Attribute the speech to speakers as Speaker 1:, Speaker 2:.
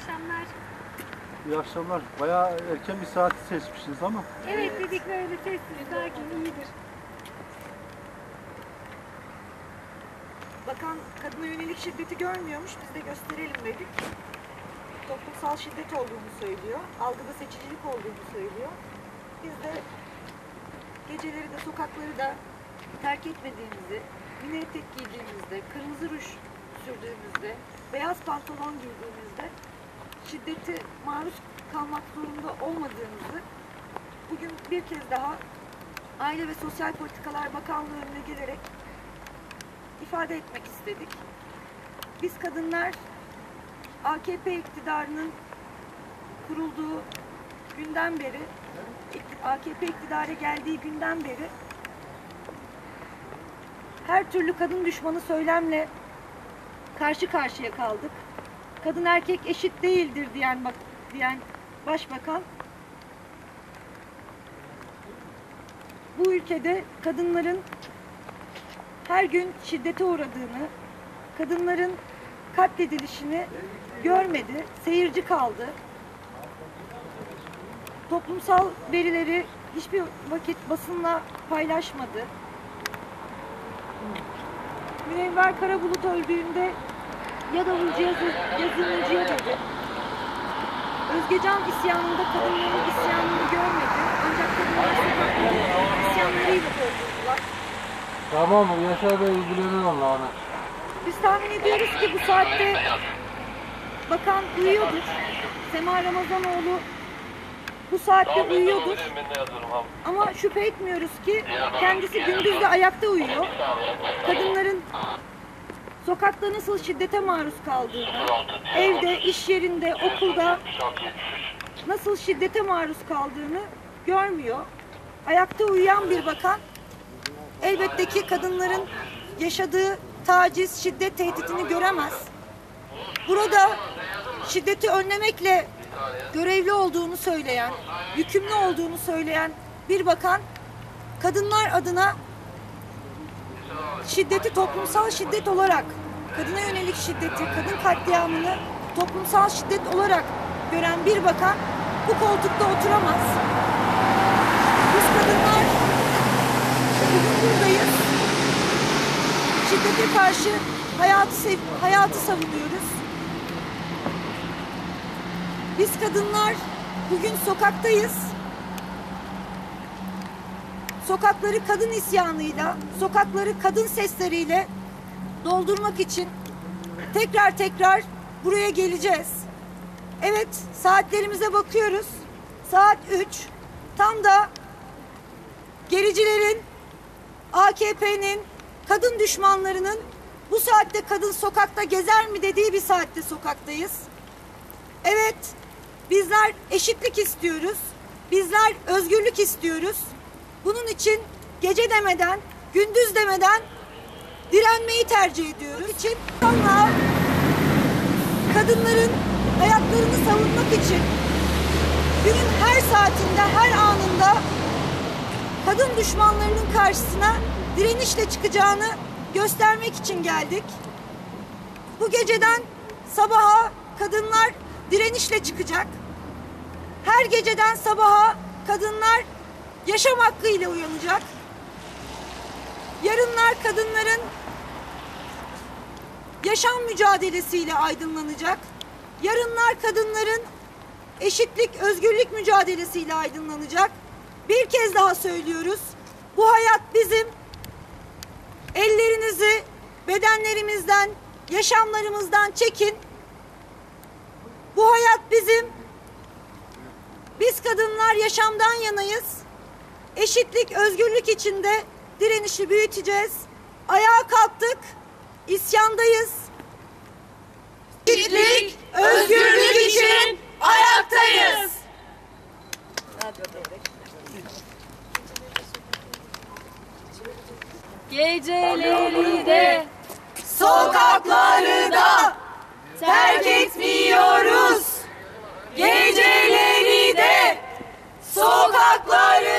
Speaker 1: akşamlar.
Speaker 2: İyi akşamlar. Bayağı erken bir saati seçmişsiniz ama
Speaker 1: Evet dedik böyle sessiz, sakin, iyidir.
Speaker 3: Bakan kadına yönelik şiddeti görmüyormuş, biz de gösterelim dedik. Toplumsal şiddet olduğunu söylüyor, algıda seçicilik olduğunu söylüyor. Biz de geceleri de sokakları da terk etmediğimizi, mini etek giydiğimizde, kırmızı ruj sürdüğümüzde, beyaz pantolon giydiğimizde şiddete maruz kalmak zorunda olmadığımızı bugün bir kez daha Aile ve Sosyal Politikalar Bakanlığı önüne gelerek ifade etmek istedik. Biz kadınlar AKP iktidarının kurulduğu günden beri, AKP iktidara geldiği günden beri her türlü kadın düşmanı söylemle karşı karşıya kaldık. Kadın erkek eşit değildir diyen bak diyen başbakan bu ülkede kadınların her gün şiddete uğradığını, kadınların katledilişini görmedi, seyirci kaldı. Toplumsal verileri hiçbir vakit basınla paylaşmadı. Münevver Karabulut öldüğünde ya davulcu ya zı- ya zurnacıya dedi. Özgecan isyanında kadınların isyanını görmedi. Ancak kadınlar sokakta isyanlarıyla doldurdular.
Speaker 2: Tamam? Yaşar Bey ilgilenir onunla ona.
Speaker 3: Biz tahmin ediyoruz ki bu saatte bakan uyuyordur. Sema Ramazanoğlu bu saatte uyuyordur. Ama şüphe etmiyoruz ki kendisi gündüz de ayakta uyuyor. Kadınların sokakta nasıl şiddete maruz kaldığını, evde, iş yerinde, okulda nasıl şiddete maruz kaldığını görmüyor. Ayakta uyuyan bir bakan elbette ki kadınların yaşadığı taciz, şiddet tehditini göremez. Burada şiddeti önlemekle görevli olduğunu söyleyen, yükümlü olduğunu söyleyen bir bakan kadınlar adına şiddeti toplumsal şiddet olarak, kadına yönelik şiddeti, kadın katliamını toplumsal şiddet olarak gören bir bakan bu koltukta oturamaz. Biz kadınlar bugün buradayız. Şiddete karşı hayatı hayatı savunuyoruz. Biz kadınlar bugün sokaktayız. Sokakları kadın isyanıyla, sokakları kadın sesleriyle doldurmak için tekrar tekrar buraya geleceğiz. Evet, saatlerimize bakıyoruz. Saat 3. Tam da gericilerin AKP'nin, kadın düşmanlarının bu saatte kadın sokakta gezer mi dediği bir saatte sokaktayız. Evet, bizler eşitlik istiyoruz. Bizler özgürlük istiyoruz. Bunun için gece demeden, gündüz demeden direnmeyi tercih ediyoruz. Bunun için sonra kadınların hayatlarını savunmak için günün her saatinde, her anında kadın düşmanlarının karşısına direnişle çıkacağını göstermek için geldik. Bu geceden sabaha kadınlar direnişle çıkacak. Her geceden sabaha kadınlar yaşam hakkıyla uyanacak. Yarınlar kadınların yaşam mücadelesiyle aydınlanacak. Yarınlar kadınların eşitlik, özgürlük mücadelesiyle aydınlanacak. Bir kez daha söylüyoruz. Bu hayat bizim. Ellerinizi bedenlerimizden, yaşamlarımızdan çekin. Bu hayat bizim. Biz kadınlar yaşamdan yanayız eşitlik, özgürlük içinde direnişi büyüteceğiz. Ayağa kalktık, isyandayız. Eşitlik, özgürlük için ayaktayız.
Speaker 1: Geceleri de
Speaker 3: sokakları da terk etmiyoruz. Geceleri de sokakları